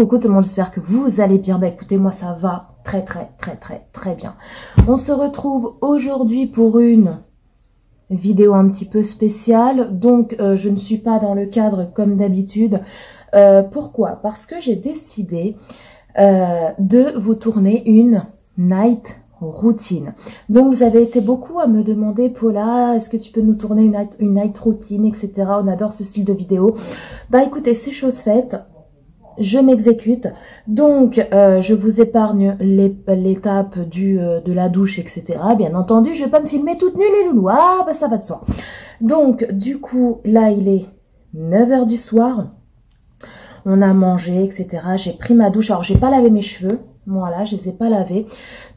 coucou tout le monde, j'espère que vous allez bien. Bah écoutez, moi ça va très très très très très bien. On se retrouve aujourd'hui pour une vidéo un petit peu spéciale. Donc euh, je ne suis pas dans le cadre comme d'habitude. Euh, pourquoi? Parce que j'ai décidé euh, de vous tourner une night routine. Donc vous avez été beaucoup à me demander Paula, est-ce que tu peux nous tourner une night, une night routine, etc. On adore ce style de vidéo. Bah écoutez, c'est chose faite je m'exécute. Donc, euh, je vous épargne l'étape du euh, de la douche, etc. Bien entendu, je vais pas me filmer toute nue les loulous. Ah, bah ça va de soi. Donc, du coup, là, il est 9h du soir. On a mangé, etc. J'ai pris ma douche. Alors, j'ai pas lavé mes cheveux. Voilà, je les ai pas lavés.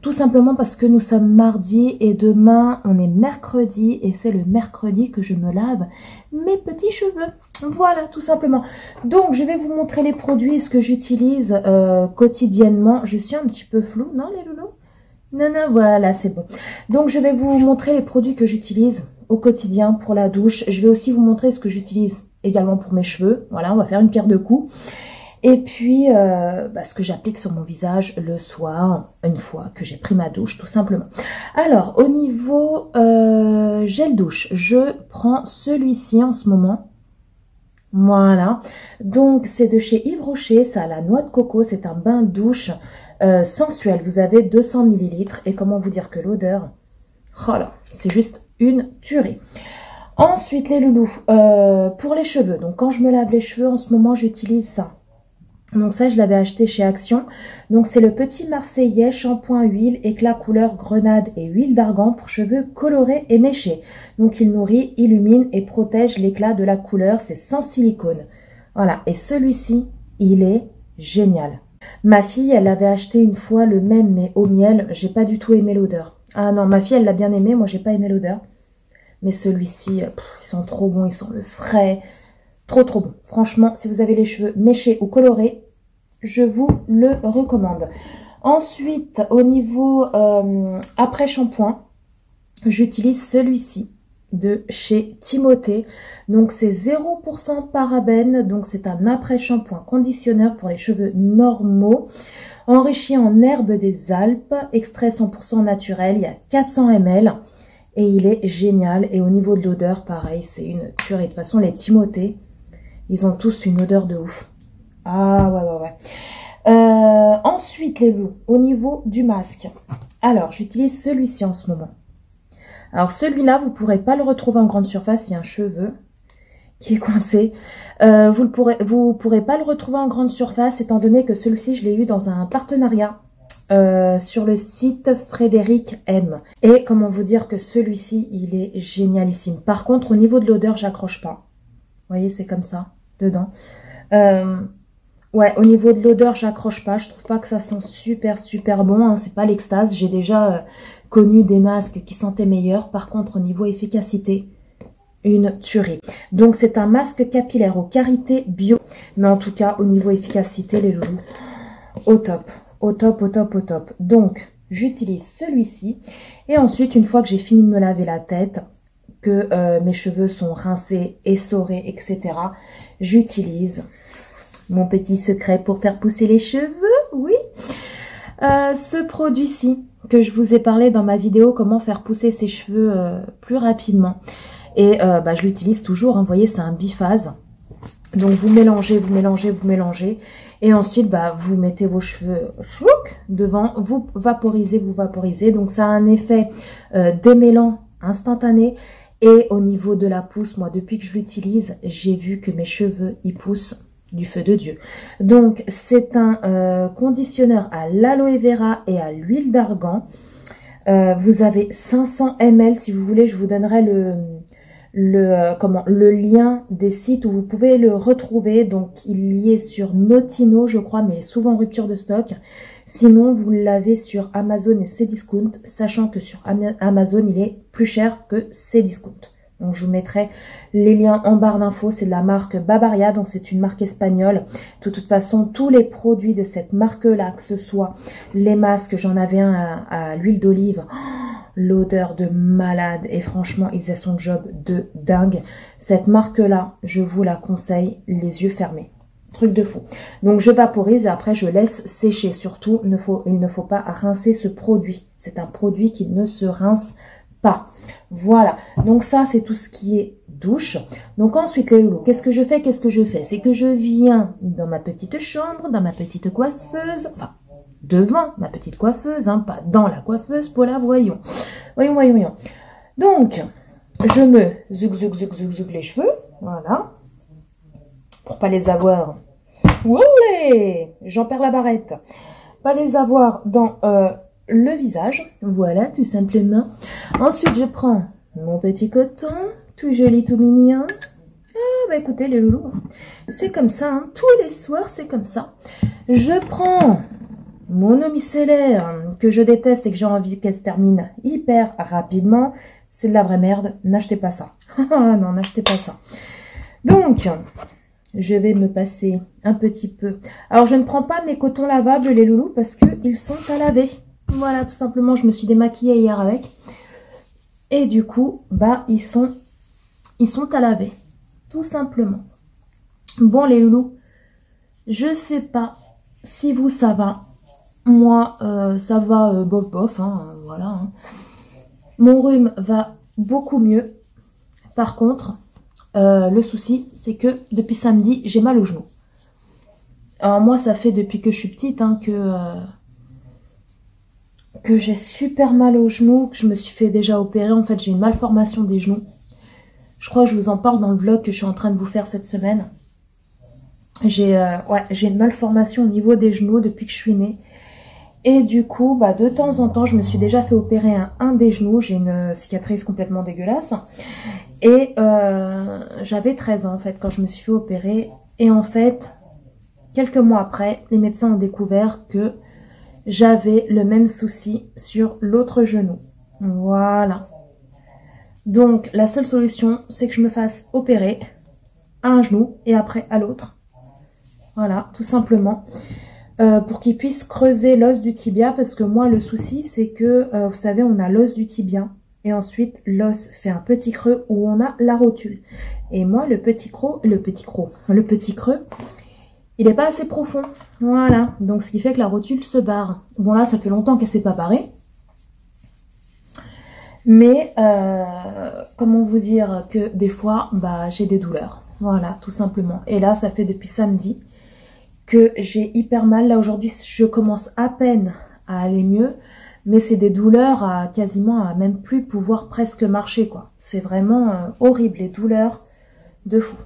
Tout simplement parce que nous sommes mardi et demain, on est mercredi. Et c'est le mercredi que je me lave mes petits cheveux. Voilà, tout simplement. Donc, je vais vous montrer les produits et ce que j'utilise euh, quotidiennement. Je suis un petit peu floue, non les loulous? Non, non, voilà, c'est bon. Donc, je vais vous montrer les produits que j'utilise au quotidien pour la douche. Je vais aussi vous montrer ce que j'utilise également pour mes cheveux. Voilà, on va faire une pierre de coups. Et puis, euh, bah, ce que j'applique sur mon visage le soir, une fois que j'ai pris ma douche, tout simplement. Alors, au niveau euh, gel douche, je prends celui-ci en ce moment. Voilà. Donc, c'est de chez Yves Rocher, ça a la noix de coco, c'est un bain douche euh, sensuel. Vous avez 200 ml et comment vous dire que l'odeur, oh c'est juste une tuerie. Ensuite, les loulous, pour les cheveux. Donc, quand je me lave les cheveux, en ce moment, j'utilise ça. Donc ça, je l'avais acheté chez Action. Donc c'est le petit Marseillais shampoing huile, éclat couleur grenade et huile d'argan pour cheveux colorés et méchés. Donc il nourrit, illumine et protège l'éclat de la couleur. C'est sans silicone. Voilà. Et celui-ci, il est génial. Ma fille, elle avait acheté une fois le même mais au miel. J'ai pas du tout aimé l'odeur. Ah non, ma fille, elle l'a bien aimé. Moi, j'ai pas aimé l'odeur. Mais celui-ci, ils sont trop bons. Ils sont le frais. Trop trop bon. Franchement, si vous avez les cheveux méchés ou colorés, je vous le recommande. Ensuite, au niveau euh, après shampoing, j'utilise celui-ci de chez Timothée. Donc c'est 0% parabène, donc c'est un après shampoing conditionneur pour les cheveux normaux, enrichi en herbe des Alpes, extrait 100% naturel, il y a 400 ml et il est génial. Et au niveau de l'odeur, pareil, c'est une tuerie. De toute façon, les Timothée, ils ont tous une odeur de ouf. Ah ouais, ouais, ouais. Euh, ensuite, les loups, au niveau du masque. Alors, j'utilise celui-ci en ce moment. Alors, celui-là, vous ne pourrez pas le retrouver en grande surface. Il y a un cheveu qui est coincé. Euh, vous ne pourrez, vous pourrez pas le retrouver en grande surface, étant donné que celui-ci, je l'ai eu dans un partenariat euh, sur le site Frédéric M. Et comment vous dire que celui-ci, il est génialissime. Par contre, au niveau de l'odeur, j'accroche pas. Vous voyez, c'est comme ça, dedans. Ouais, au niveau de l'odeur, j'accroche pas. Je trouve pas que ça sent super, super bon. Hein. C'est pas l'extase. J'ai déjà euh, connu des masques qui sentaient meilleurs. Par contre, au niveau efficacité, une tuerie. Donc, c'est un masque capillaire aux carités bio. Mais en tout cas, au niveau efficacité, les loulous, au top. Au top, au top, au top. Donc, j'utilise celui-ci. Et ensuite, une fois que j'ai fini de me laver la tête, que euh, mes cheveux sont rincés, essorés, etc., j'utilise mon petit secret pour faire pousser les cheveux, oui. Euh, ce produit-ci que je vous ai parlé dans ma vidéo comment faire pousser ses cheveux euh, plus rapidement. Et euh, bah, je l'utilise toujours, hein. vous voyez c'est un biphase. Donc vous mélangez, vous mélangez, vous mélangez. Et ensuite, bah, vous mettez vos cheveux devant, vous vaporisez, vous vaporisez. Donc ça a un effet démêlant instantané. Et au niveau de la pousse, moi depuis que je l'utilise, j'ai vu que mes cheveux, ils poussent du feu de Dieu. Donc, c'est un euh, conditionneur à l'aloe vera et à l'huile d'argan. Euh, vous avez 500 ml, si vous voulez, je vous donnerai le, le, euh, comment, le lien des sites où vous pouvez le retrouver. Donc, il y est sur Notino, je crois, mais souvent en rupture de stock. Sinon, vous l'avez sur Amazon et Cdiscount, sachant que sur Amazon, il est plus cher que Cdiscount. Donc je vous mettrai les liens en barre d'infos. C'est de la marque Babaria, donc c'est une marque espagnole. De toute façon, tous les produits de cette marque-là, que ce soit les masques, j'en avais un à, l'huile d'olive, l'odeur de malade. Et franchement, il faisait son job de dingue. Cette marque-là, je vous la conseille les yeux fermés. Truc de fou. Donc je vaporise et après je laisse sécher. Surtout, il ne faut pas rincer ce produit. C'est un produit qui ne se rince Voilà. Donc ça, c'est tout ce qui est douche. Donc ensuite, les loulous, qu'est-ce que je fais? Qu'est-ce que je fais? C'est que je viens dans ma petite chambre, dans ma petite coiffeuse, enfin, devant ma petite coiffeuse, hein, pas dans la coiffeuse, pour la voyons. Voyons, voyons, voyons. Donc, je me zouk, zouk, zouk, zouk, zouk les cheveux, voilà, pour pas les avoir J'en perds la barrette. Pas les avoir dans euh, le visage. Voilà, tout simplement. Ensuite, je prends mon petit coton, tout joli, tout mignon. Ah, bah écoutez, les loulous, c'est comme ça. Hein. Tous les soirs, c'est comme ça. Je prends mon eau que je déteste et que j'ai envie qu'elle se termine hyper rapidement. C'est de la vraie merde. N'achetez pas ça. Ah non, n'achetez pas ça. Donc, je vais me passer un petit peu. Alors, je ne prends pas mes cotons lavables, les loulous, parce qu'ils sont à laver. Voilà, tout simplement, je me suis démaquillée hier avec. Et du coup, bah, ils sont, ils sont à laver. Tout simplement. Bon, les loulous, je sais pas si vous, ça va. Moi, euh, ça va euh, bof bof, hein, voilà. Hein. Mon rhume va beaucoup mieux. Par contre, euh, le souci, c'est que depuis samedi, j'ai mal au genou. Alors moi, ça fait depuis que je suis petite hein, que, euh, que j'ai super mal au genou, que je me suis fait déjà opérer. En fait, j'ai une malformation des genoux. Je crois que je vous en parle dans le vlog que je suis en train de vous faire cette semaine. J'ai euh, une malformation au niveau des genoux depuis que je suis née. Et du coup, bah, de temps en temps, je me suis déjà fait opérer un, des genoux. J'ai une cicatrice complètement dégueulasse. Et euh, j'avais 13 ans en fait quand je me suis fait opérer. Et en fait, quelques mois après, les médecins ont découvert que j'avais le même souci sur l'autre genou. Voilà. Donc la seule solution, c'est que je me fasse opérer à un genou et après à l'autre. Voilà, tout simplement. Euh, pour qu'il puisse creuser l'os du tibia parce que moi le souci c'est que euh, vous savez on a l'os du tibia et ensuite, l'os fait un petit creux où on a la rotule. Et moi, le petit creux, le petit creux, le petit creux, il n'est pas assez profond. Voilà. Donc, ce qui fait que la rotule se barre. Bon, là, ça fait longtemps qu'elle s'est pas barrée. Mais, euh, comment vous dire que des fois, bah, j'ai des douleurs. Voilà, tout simplement. Et là, ça fait depuis samedi que j'ai hyper mal. Là, aujourd'hui, je commence à peine à aller mieux mais c'est des douleurs à quasiment à même plus pouvoir presque marcher quoi. C'est vraiment euh, horrible les douleurs de fou.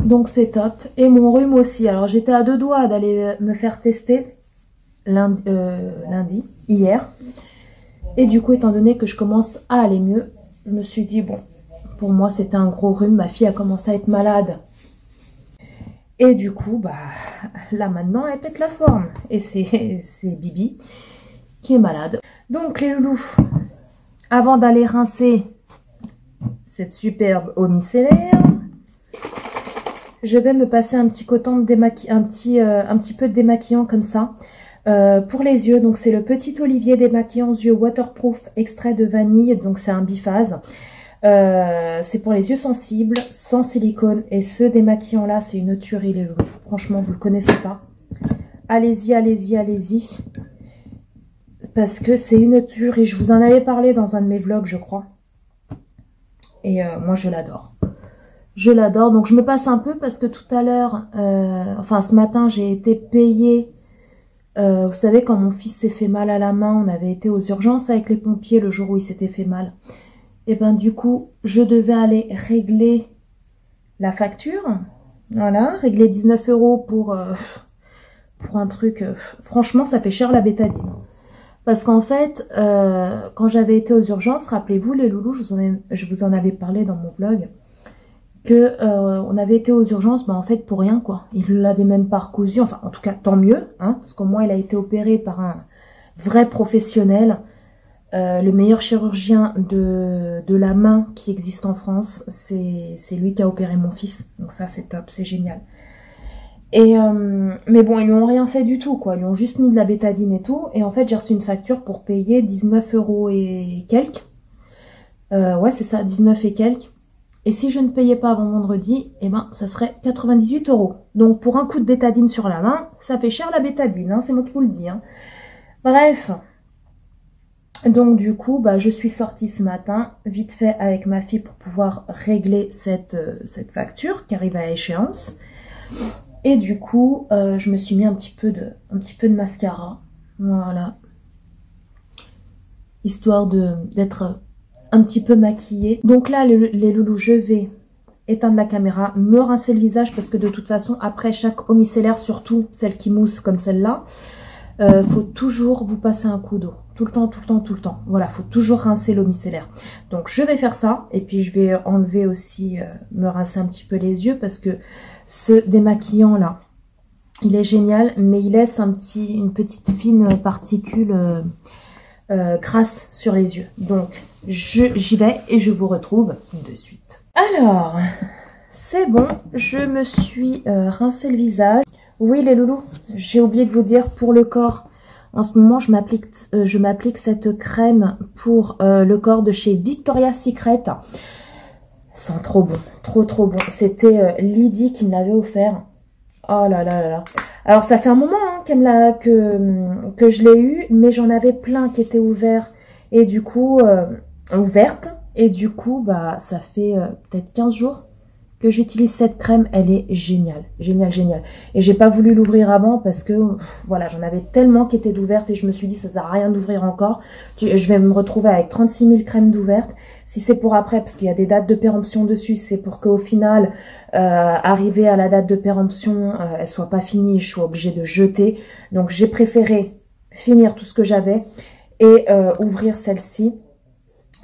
Donc c'est top. Et mon rhume aussi. Alors j'étais à deux doigts d'aller euh, me faire tester lundi, euh, lundi, hier. Et du coup, étant donné que je commence à aller mieux, je me suis dit, bon, pour moi c'était un gros rhume. Ma fille a commencé à être malade. Et du coup, bah là maintenant, elle pète la forme. Et c'est Bibi qui est malade. Donc les loulous, avant d'aller rincer cette superbe eau micellaire, je vais me passer un petit coton de un petit, euh, un petit peu de démaquillant comme ça. Euh, pour les yeux, donc c'est le Petit Olivier démaquillant yeux waterproof extrait de vanille, donc c'est un biphase. Euh, c'est pour les yeux sensibles, sans silicone. Et ce démaquillant là, c'est une tuerie. Franchement, vous le connaissez pas. Allez-y, allez-y, allez-y parce que c'est une tuerie. Je vous en avais parlé dans un de mes vlogs, je crois. Et moi, je l'adore. Je l'adore. Donc, je me passe un peu parce que tout à l'heure, euh, enfin, ce matin, j'ai été payée. Euh, vous savez, quand mon fils s'est fait mal à la main, on avait été aux urgences avec les pompiers le jour où il s'était fait mal. Et ben, du coup, je devais aller régler la facture. Voilà, régler 19 euros pour, pour un truc... franchement, ça fait cher la bétadine. Parce qu'en fait, euh, quand j'avais été aux urgences, rappelez-vous les loulous, je vous, en je vous en avais parlé dans mon vlog, que euh, on avait été aux urgences, bah en fait pour rien quoi. Il l'avait même pas recousu, enfin en tout cas tant mieux, hein, parce qu'au moins il a été opéré par un vrai professionnel, euh, le meilleur chirurgien de, de la main qui existe en France, c'est lui qui a opéré mon fils, donc ça c'est top, c'est génial. Et euh, mais bon, ils lui ont rien fait du tout, quoi. Ils lui ont juste mis de la bétadine et tout. Et en fait, j'ai reçu une facture pour payer 19 euros et quelques. Ouais, c'est ça, 19 et quelques. Et si je ne payais pas avant vendredi, eh ben, ça serait 98 euros. Donc, pour un coup de bétadine sur la main, ça fait cher la bétadine, hein, c'est moi qui vous le dis. Hein. Bref. Donc, du coup, bah, je suis sortie ce matin, vite fait avec ma fille pour pouvoir régler cette, euh, cette facture qui arrive à échéance. Et du coup, euh, je me suis mis un petit peu de, un petit peu de mascara. Voilà. Histoire d'être petit peu maquillée. Donc là, les, loulous, je vais éteindre la caméra, me rincer le visage parce que de toute façon, après chaque eau surtout celle qui mousse comme celle-là, euh, faut toujours vous passer un coup d'eau. Tout le temps, tout le temps, tout le temps. Voilà, faut toujours rincer l'eau micellaire. Donc je vais faire ça et puis je vais enlever aussi, euh, me rincer un petit peu les yeux parce que ce démaquillant là, il est génial, mais il laisse un petit, une petite fine particule euh, euh, crasse sur les yeux. Donc, j'y vais et je vous retrouve de suite. Alors, c'est bon, je me suis euh, rincé le visage. Oui, les loulous, j'ai oublié de vous dire, pour le corps, en ce moment, je m'applique euh, je m'applique cette crème pour le corps de chez Victoria's Secret. Sent trop bon, trop trop bon. C'était Lydie qui me l'avait offert. Oh là là là là. Alors ça fait un moment hein, que, que je l'ai eu, mais j'en avais plein qui étaient ouverts et du coup euh, ouvertes. Et du coup, bah ça fait euh, peut-être 15 jours que j'utilise cette crème. Elle est géniale, géniale, géniale. Et j'ai pas voulu l'ouvrir avant parce que voilà, j'en avais tellement qui étaient ouvertes et je me suis dit ça sert à rien d'ouvrir encore. Je vais me retrouver avec 36 000 crèmes d'ouvertes. Si c'est pour après, parce qu'il y a des dates de péremption dessus, c'est pour qu'au final, euh, à la date de péremption, euh, elle soit pas finie, je suis obligée de jeter. Donc j'ai préféré finir tout ce que j'avais et euh, ouvrir celle-ci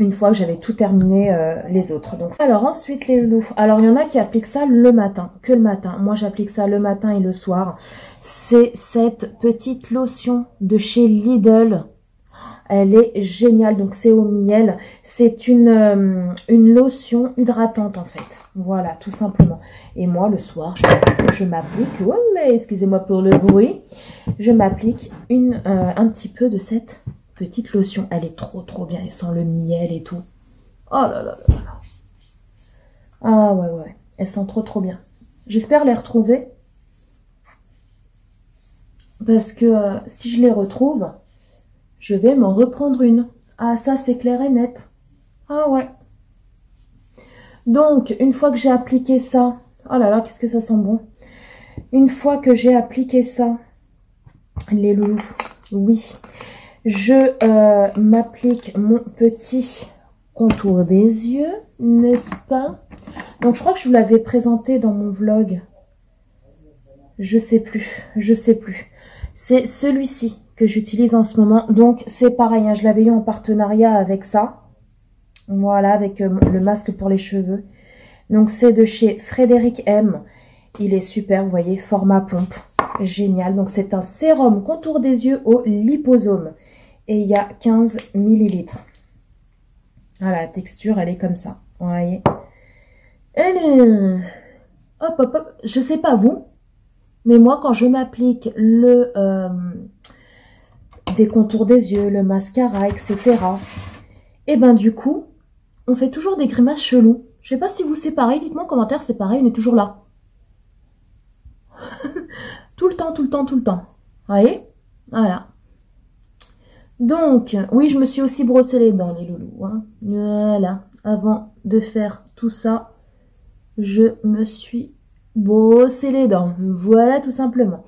une fois que j'avais tout terminé euh, les autres. Donc, alors ensuite les loups. Alors il y en a qui appliquent ça le matin, que le matin. Moi j'applique ça le matin et le soir. C'est cette petite lotion de chez Lidl elle est géniale. Donc c'est au miel. C'est une, euh, lotion hydratante en fait. Voilà, tout simplement. Et moi, le soir, je, m'applique, excusez-moi pour le bruit, je m'applique euh, un petit peu de cette petite lotion. Elle est trop trop bien. Elle sent le miel et tout. Oh là là là. Ah ouais ouais. Elle sent trop trop bien. J'espère les retrouver. Parce que euh, si je les retrouve, je vais m'en reprendre une. Ah, ça, c'est clair et net. Ah ouais. Donc, une fois que j'ai appliqué ça... Oh là là, qu'est-ce que ça sent bon. Une fois que j'ai appliqué ça, les loulous, oui, je euh, m'applique mon petit contour des yeux, n'est-ce pas? Donc, je crois que je vous l'avais présenté dans mon vlog. Je sais plus, je sais plus. C'est celui-ci que j'utilise en ce moment. Donc, c'est pareil, hein, je l'avais eu en partenariat avec ça. Voilà, avec euh, le masque pour les cheveux. Donc, c'est de chez Frédéric M. Il est super, vous voyez, format pompe. Génial. Donc, c'est un sérum contour des yeux au liposome. Et il y a 15 millilitres. Voilà, la texture, elle est comme ça. Vous voyez? Hop, hop, hop. Je sais pas vous, mais moi, quand je m'applique le... Euh, des contours des yeux, le mascara, etc. Et ben du coup, on fait toujours des grimaces cheloues. Je sais pas si vous c'est pareil, dites-moi en commentaire, c'est pareil, on est toujours là. tout le temps, tout le temps, tout le temps. Vous voyez? Voilà. Donc, oui, je me suis aussi brossé les dents, les loulous. Hein. Voilà. Avant de faire tout ça, je me suis brossé les dents. Voilà, tout simplement.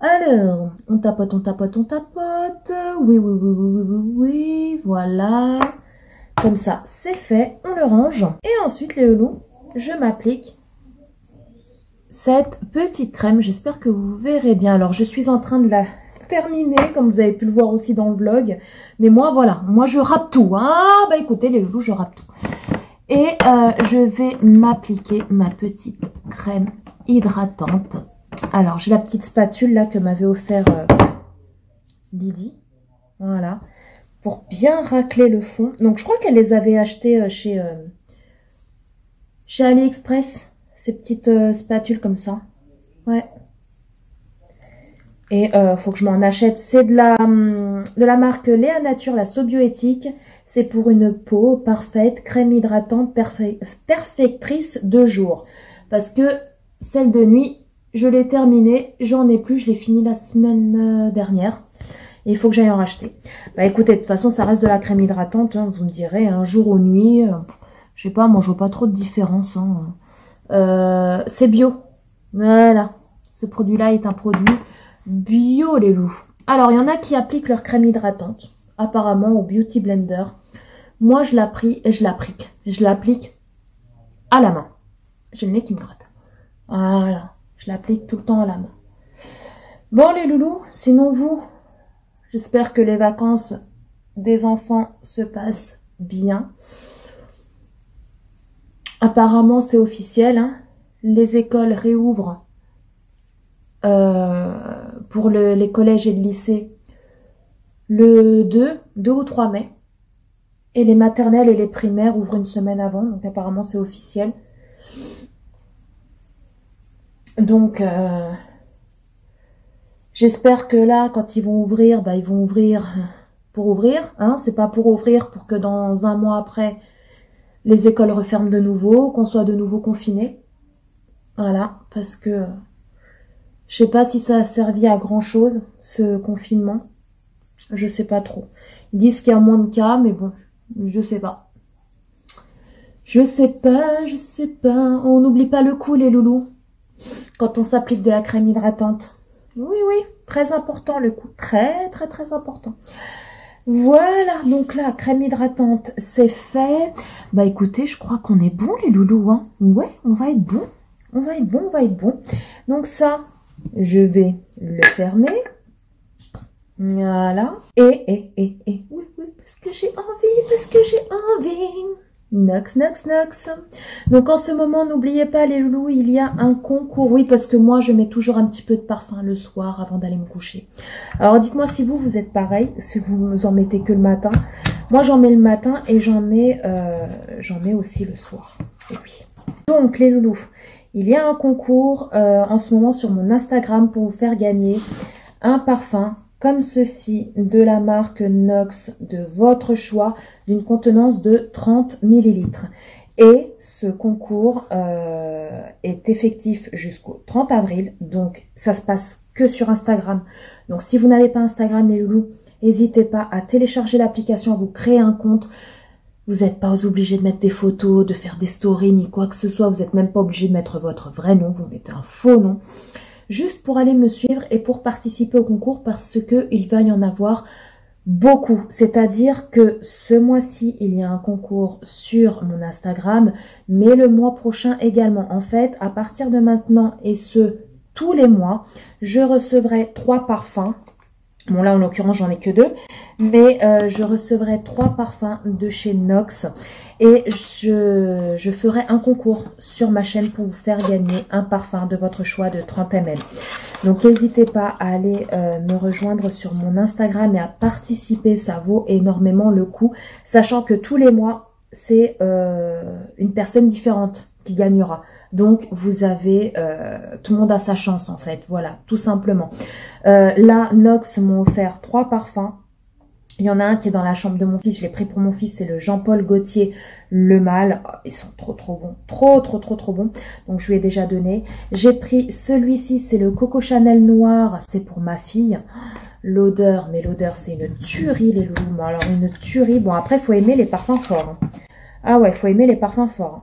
Alors, on tapote, on tapote, on tapote. Oui, oui, oui, oui, oui, oui, oui. Voilà. Comme ça, c'est fait. On le range. Et ensuite, les loulous, je m'applique cette petite crème. J'espère que vous verrez bien. Alors, je suis en train de la terminer, comme vous avez pu le voir aussi dans le vlog. Mais moi, voilà. Moi, je rappe tout. Ah, bah écoutez, les loulous, je rappe tout. Et euh, je vais m'appliquer ma petite crème hydratante alors, j'ai la petite spatule là que m'avait offert euh, Lydie. Voilà. Pour bien racler le fond. Donc, je crois qu'elle les avait achetées euh, chez, euh, chez AliExpress. Ces petites spatules comme ça. Ouais. Et euh, faut que je m'en achète. C'est de la, hum, de la marque Léa Nature, la Sobioéthique. C'est pour une peau parfaite, crème hydratante, perfectrice de jour. Parce que celle de nuit, je l'ai terminée. J'en ai plus, je l'ai fini la semaine euh, dernière. Il faut que j'aille en racheter. Bah écoutez, de toute façon, ça reste de la crème hydratante. Hein, vous me direz, un jour ou nuit, euh, je sais pas, moi je vois pas trop de différence. Hein. C'est bio. Voilà. Ce produit-là est un produit bio, les loups. Alors, il y en a qui appliquent leur crème hydratante, apparemment au Beauty Blender. Moi, je l'applique, je l'applique, je l'applique à la main. J'ai le nez qui me gratte. Voilà. Je l'applique tout le temps à la main. Bon, les loulous, sinon vous, j'espère que les vacances des enfants se passent bien. Apparemment, c'est officiel. Hein. Les écoles réouvrent euh, pour les collèges et le lycée le 2, 2 ou 3 mai. Et les maternelles et les primaires ouvrent une semaine avant. Donc apparemment, c'est officiel. Donc, euh, j'espère que là, quand ils vont ouvrir, bah, ils vont ouvrir pour ouvrir. Hein. C'est pas pour ouvrir pour que dans un mois après, les écoles referment de nouveau, qu'on soit de nouveau confiné. Voilà, parce que je sais pas si ça a servi à grand chose, ce confinement. Je sais pas trop. Ils disent qu'il y a moins de cas, mais bon, je sais pas. Je sais pas, je sais pas. On n'oublie pas le coup, les loulous. Quand on s'applique de la crème hydratante. Oui, oui, très important le coup. Très, très, très important. Voilà, donc là, crème hydratante, c'est fait. Bah écoutez, je crois qu'on est bon les loulous. Hein. Ouais, on va être bon. On va être bon, on va être bon. Donc ça, je vais le fermer. Voilà. Et, et, et, et, oui, oui, parce que j'ai envie, parce que j'ai envie. Nox, nox, nox. Donc en ce moment, n'oubliez pas les loulous, il y a un concours. Oui, parce que moi, je mets toujours un petit peu de parfum le soir avant d'aller me coucher. Alors dites-moi si vous, vous êtes pareil, si vous en mettez que le matin. Moi, j'en mets le matin et j'en mets, euh, j'en mets aussi le soir. Et oui. Donc les loulous, il y a un concours euh, en ce moment sur mon Instagram pour vous faire gagner un parfum comme ceci de la marque Nox de votre choix d'une contenance de 30 ml. Et ce concours euh, est effectif jusqu'au 30 avril, donc ça se passe que sur Instagram. Donc si vous n'avez pas Instagram les loulous, n'hésitez pas à télécharger l'application, à vous créer un compte. Vous n'êtes pas obligé de mettre des photos, de faire des stories, ni quoi que ce soit. Vous n'êtes même pas obligé de mettre votre vrai nom, vous mettez un faux nom juste pour aller me suivre et pour participer au concours parce que il va y en avoir beaucoup. C'est-à-dire que ce mois-ci, il y a un concours sur mon Instagram, mais le mois prochain également. En fait, à partir de maintenant et ce, tous les mois, je recevrai trois parfums Bon là en l'occurrence j'en ai que deux, mais euh, je recevrai trois parfums de chez Nox et je, je, ferai un concours sur ma chaîne pour vous faire gagner un parfum de votre choix de 30 ml. Donc n'hésitez pas à aller euh, me rejoindre sur mon Instagram et à participer, ça vaut énormément le coup, sachant que tous les mois c'est euh, une personne différente qui gagnera. Donc, vous avez, euh, tout le monde a sa chance en fait, voilà, tout simplement. Euh, là, Nox m'ont offert trois parfums. Il y en a un qui est dans la chambre de mon fils, je l'ai pris pour mon fils, c'est le Jean-Paul Gaultier Le Mal. Oh, ils sont trop trop bons, trop trop trop trop bons. Donc je lui ai déjà donné. J'ai pris celui-ci, c'est le Coco Chanel Noir, c'est pour ma fille. L'odeur, mais l'odeur c'est une tuerie les loups. Alors une tuerie. Bon après, faut aimer les parfums forts. Hein. Ah ouais, il faut aimer les parfums forts. Hein.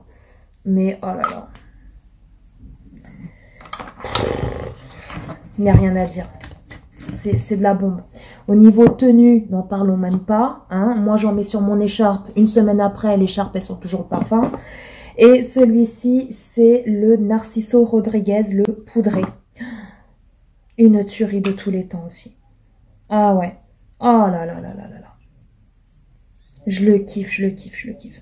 Mais oh là là. Il n'y a rien à dire. C'est de la bombe. Au niveau tenue, n'en parlons même pas. Hein. Moi, j'en mets sur mon écharpe. Une semaine après, l'écharpe, elles sont toujours parfum. Et celui-ci, c'est le Narciso Rodriguez, le poudré. Une tuerie de tous les temps aussi. Ah ouais. Oh là là là là là là. Je le kiffe, je le kiffe, je le kiffe.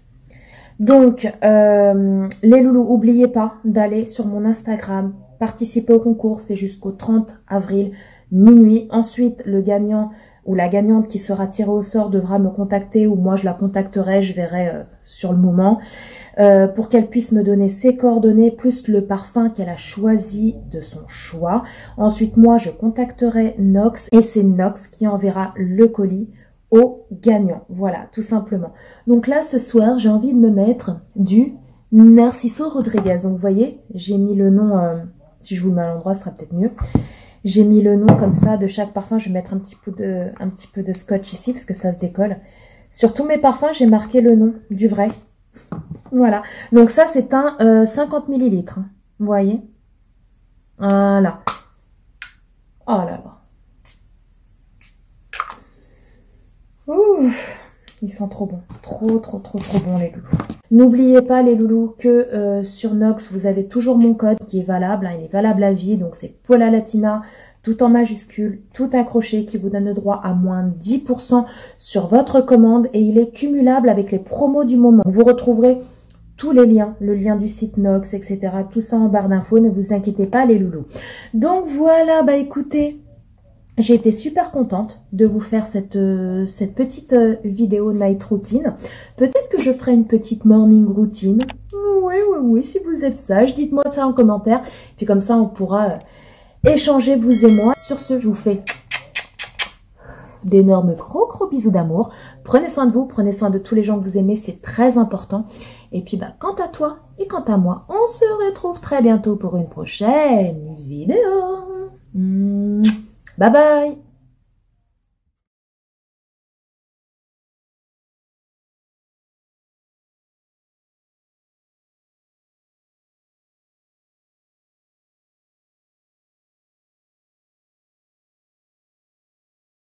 Donc, euh, les loulous, n'oubliez pas d'aller sur mon Instagram, participer au concours, c'est jusqu'au 30 avril, minuit. Ensuite, le gagnant ou la gagnante qui sera tirée au sort devra me contacter ou moi je la contacterai, je verrai euh, sur le moment, euh, pour qu'elle puisse me donner ses coordonnées plus le parfum qu'elle a choisi de son choix. Ensuite, moi, je contacterai Nox et c'est Nox qui enverra le colis au gagnant. Voilà, tout simplement. Donc là, ce soir, j'ai envie de me mettre du Narciso Rodriguez. Donc, vous voyez, j'ai mis le nom, euh, si je vous le mets à l'endroit, ce sera peut-être mieux. J'ai mis le nom comme ça de chaque parfum. Je vais mettre un petit peu de, scotch ici parce que ça se décolle. Sur tous mes parfums, j'ai marqué le nom du vrai. Voilà. Donc ça, c'est un 50 euh, millilitres. Hein. Vous voyez? Voilà. Oh là là. Ils sont trop bons. Trop, trop, trop, trop bons les loulous. N'oubliez pas les loulous que euh, sur Nox, vous avez toujours mon code qui est valable. Hein. il est valable à vie. Donc c'est Paula Latina, tout en majuscule, tout accroché, qui vous donne le droit à moins 10% sur votre commande. Et il est cumulable avec les promos du moment. Vous retrouverez tous les liens, le lien du site Nox, etc. Tout ça en barre d'infos. Ne vous inquiétez pas les loulous. Donc voilà, bah écoutez... J'ai été super contente de vous faire cette, euh, cette petite euh, vidéo night routine. Peut-être que je ferai une petite morning routine. Oui, oui, oui, si vous êtes sage, dites-moi ça en commentaire. Puis comme ça, on pourra euh, échanger, vous et moi. Sur ce, je vous fais d'énormes gros gros bisous d'amour. Prenez soin de vous, prenez soin de tous les gens que vous aimez, c'est très important. Et puis, bah, quant à toi et quant à moi, on se retrouve très bientôt pour une prochaine vidéo. Bye bye